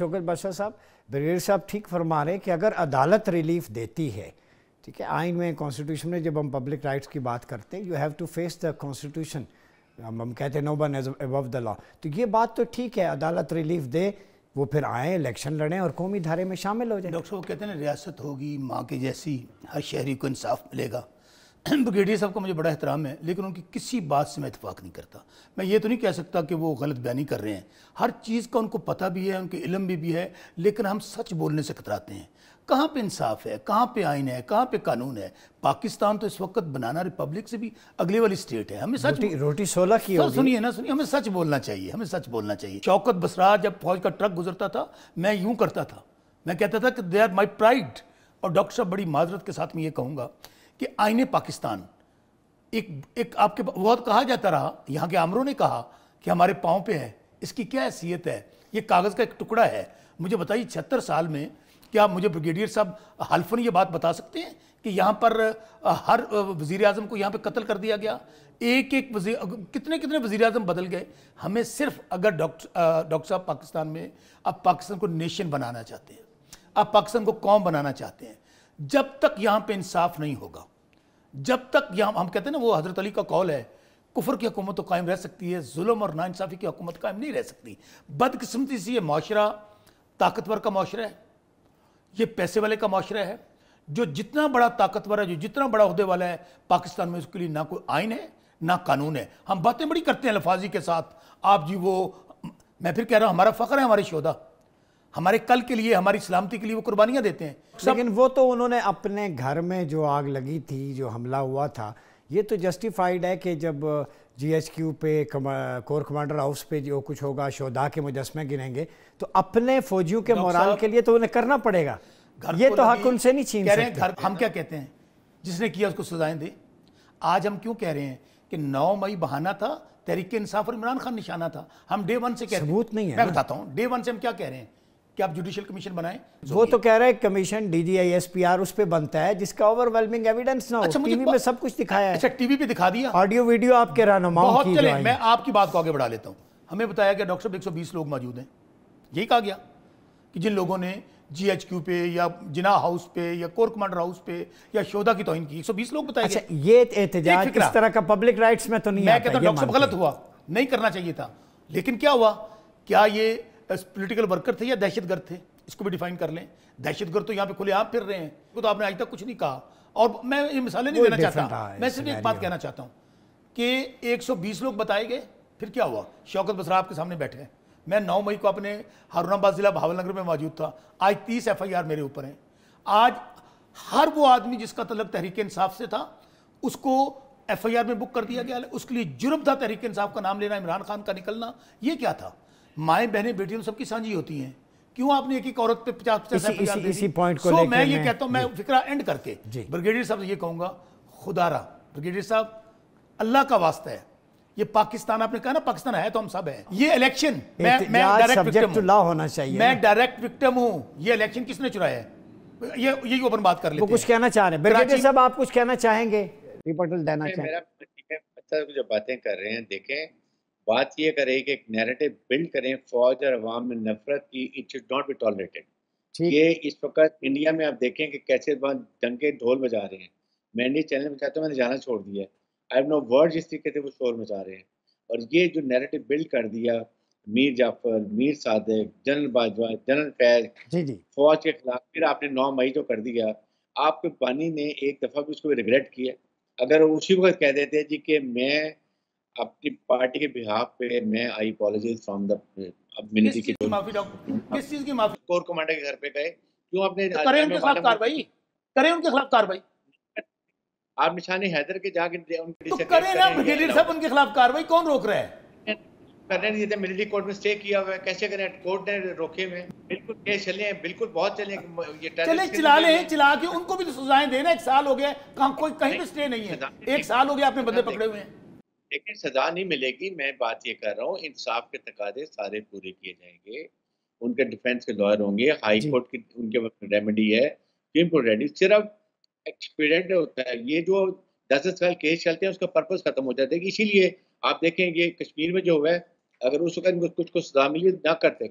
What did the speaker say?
शोकत बादशाह साहब ब्रिगेडियर साहब ठीक फरमा रहे हैं कि अगर अदालत रिलीफ देती है, ठीक है, आइन में कॉन्स्टिट्यूशन में जब हम पब्लिक राइट्स की बात करते हैं you have to face the constitution हम हम कहते हैं no one is above the law तो ये बात तो ठीक है, अदालत रिलीफ दे, वो फिर आए इलेक्शन लड़ें और कौमी धारे में शामिल हो जाए। डॉक्टर साहब कहते हैं ना, रियासत होगी, माँ के जैसी हर शहरी को इंसाफ मिलेगा। ब्रिगेडियर साहब का मुझे बड़ा एहतराम है लेकिन उनकी किसी बात से मैं इतफाक़ नहीं करता। मैं ये तो नहीं कह सकता कि वो गलत बयानी कर रहे हैं। हर चीज़ का उनको पता भी है उनके इलम भी, भी है लेकिन हम सच बोलने से कतराते हैं। कहाँ पे इंसाफ है कहाँ पे आइन है कहाँ पे कानून है? पाकिस्तान तो इस वक्त बनाना रिपब्लिक से भी अगले वाली स्टेट है। हमें सच रोटी, रोटी सोलह की सुनिए ना सुनिए हमें सच बोलना चाहिए हमें सच बोलना चाहिए। शौकत बसरा जब फौज का ट्रक गुजरता था मैं यूँ करता था। मैं कहता था कि दे आर माई प्राइड और डॉक्टर साहब बड़ी माजरत के साथ मैं ये कहूँगा कि आईने पाकिस्तान। एक एक आपके बहुत कहा जाता रहा, यहाँ के आमरों ने कहा कि हमारे पाँव पे है, इसकी क्या हैसियत है? ये कागज़ का एक टुकड़ा है। मुझे बताइए, छिहत्तर साल में क्या मुझे ब्रिगेडियर साहब हल्फन ये बात बता सकते हैं कि यहाँ पर हर वज़ीर अजम को यहाँ पर कत्ल कर दिया गया? एक एक वजी कितने कितने वज़ीर अजम बदल गए? हमें सिर्फ़ अगर डॉक्टर डॉक्टर साहब पाकिस्तान में अब पाकिस्तान को नेशन बनाना चाहते हैं अब पाकिस्तान को कौम बनाना चाहते हैं, जब तक यहाँ पे इंसाफ नहीं होगा जब तक यहाँ हम कहते हैं ना, वो हज़रत अली का कौल है, कुफर की हुकूमत तो कायम रह सकती है, जुल्म और नाइंसाफ़ी की हुकूमत कायम नहीं रह सकती। बदकिस्मती से ये माशरा ताकतवर का माशरा है। ये पैसे वाले का माशरा है। जो जितना बड़ा ताकतवर है, जो जितना बड़ा अहदे वाला है, पाकिस्तान में उसके लिए ना कोई आइन है, ना कानून है। हम बातें बड़ी करते हैं लफाजी के साथ। आप जी वो, मैं फिर कह रहा हूँ, हमारा फ़ख्र है, हमारे शोदा। हमारे कल के लिए हमारी सलामती के लिए वो कुर्बानियाँ देते हैं। लेकिन वो तो उन्होंने अपने घर में जो आग लगी थी जो हमला हुआ था ये तो जस्टिफाइड है कि जब जी एच क्यू पे कोर कमांडर हाउस पे जो कुछ होगा शोदा के मुजस्मे गिनेंगे तो अपने फौजियों के मोराल के लिए तो उन्हें करना पड़ेगा। ये तो हक उनसे नहीं छीन सकते। घर हम क्या कहते हैं? जिसने किया उसको सजाएँ दे। आज हम क्यों कह रहे हैं कि 9 मई बहाना था तहरीक इंसाफ और इमरान खान निशाना था? हम डे वन से कह रहे हैं। नहीं है मैं बताता हूँ डे वन से हम क्या कह रहे हैं? कि आप जुडिशियल कमीशन बनाएँ वो तो कह रहे हैं कमीशन डीजीआईएसपीआर उस पे बनता है जिसका ओवरवेलमिंग एविडेंस ना हो। अच्छा, टीवी में सब कुछ दिखाया है। अच्छा टीवी पे दिखा दिया। ऑडियो वीडियो आपके रहनुमाओं की चले मैं आपकी बात को आगे बढ़ा लेता हूँ। हमें बताया गया डॉक्टर साहब 120 लोग मौजूद हैं। यही कहा गया कि जिन लोगों ने जीएचक्यू पे या जिना हाउस पे या कोर कमांडर हाउस पे या शोधा की तोहिन की 120 लोग बताए अच्छा ये एहतजाज किस तरह का पब्लिक राइट्स में तो नहीं मैं कहता डॉक्टर साहब गलत हुआ। नहीं करना चाहिए था। लेकिन क्या हुआ? क्या ये पोलिटिकल वर्कर थे या दहशतगर्द थे इसको भी डिफाइन कर लें। दहशतगर्द तो यहाँ पे खुले आप फिर रहे हैं। तो आपने आज तक कुछ नहीं कहा। और मैं ये मिसालें नहीं देना चाहता। मैं सिर्फ़ एक बात कहना चाहता हूँ कि 120 लोग बताए गए फिर क्या हुआ? शौकत बसरा आपके सामने बैठे हैं। मैं 9 मई को अपने हारूनाबाद जिला भावलनगर में मौजूद था। आज 30 एफआईआर मेरे ऊपर हैं। आज हर वो आदमी जिसका तलब तहरीक इंसाफ से था उसको एफआईआर में बुक कर दिया गया। उसके लिए जुर्म था तहरीक इंसाफ का नाम लेना इमरान खान का निकलना। ये क्या था? माए बहनें बेटियाँ सबकी साझी होती हैं। क्यों आपने एक एक औरत पे पचास पचास इसी, इसी, इसी पॉइंट को so, मैं ये कहता हूँ मैं फिक्रा एंड करके। ब्रिगेडियर साहब ये कहूँगा खुदारा। ब्रिगेडियर साहब अल्लाह का वास्ता है। ये पाकिस्तान आपने कहा ना पाकिस्तान है तो हम सब हैं। ये इलेक्शन मैं मैं डायरेक्ट विक्टिम लॉ होना चाहिए मैं डायरेक्ट विक्टिम हूँ। ये इलेक्शन किसने चुराया है? ये यही ओपन बात कर लेते वो कुछ कहना चाह रहे हैं। ब्रिगेडियर साहब आप कुछ कहना चाहेंगे? रिपोर्टल देना चाहेंगे मेरा जो बातें कर रहे हैं देखें बात ये करें कि एक नैरेटिव बिल्ड करें फौज और अवाम में नफरत की it should not be tolerated ये इस वक्त इंडिया में आप देखें कि कैसे दंगे ढोल बजा रहे हैं। मैं इंडिया चैनल में चाहता हूँ मैंने जाना छोड़ दिया। आई नो वर्ड जिस तरीके से वो शोर मचा रहे हैं। और ये जो नैरेटिव बिल्ड कर दिया मीर जाफ़र मीर सादिक जनरल बाजवा जनरल फैज जी जी। फौज के खिलाफ फिर आपने नौ मई जो कर दिया आपके पानी ने एक दफ़ा भी उसको रिग्रेट किया। अगर उसी वक्त कह देते जी कि मैं अपनी पार्टी के बिहाफ पे मैं I apologise from the ministry की माफ़ी डॉक्टर? किस चीज़ की माफ़ी? कोर कमांडर के घर पे गए। क्यों आपने तो करें उनके खिलाफ कार्रवाई। करें उनके खिलाफ कार्रवाई। आप निशाने हैदर के जाके उनके तो करें ना ब्रिगेडियर साहब उनके खिलाफ कार्रवाई। कौन रोक रहा है? करने नहीं देते मिलिट्री कोर्ट में स्टे किया हुआ है। कैसे करें? कोर्ट ने रोके हुए बिल्कुल केस चले बिल्कुल बहुत चले ये चले चला ले चला के उनको भी तो सजाएँ देना एक साल हो गया कहाँ कोई कहीं भी स्टे नहीं है। एक साल हो गया आपने बंदे पकड़े हुए हैं। लेकिन सजा नहीं मिलेगी मैं बात ये कर रहा हूँ इंसाफ के तकाजे सारे पूरे किए जाएँगे। उनके डिफेंस के लॉयर होंगे हाई कोर्ट की उनके रेमेडी है रेडी सिर्फ़ एक्सपीरियंट होता है ये जो दस दस साल केस चलते हैं उसका पर्पज खत्म हो जाता है। इसीलिए आप देखें ये कश्मीर में जो हुआ है अगर उस वक्त कुछ को सजा मिली ना करते।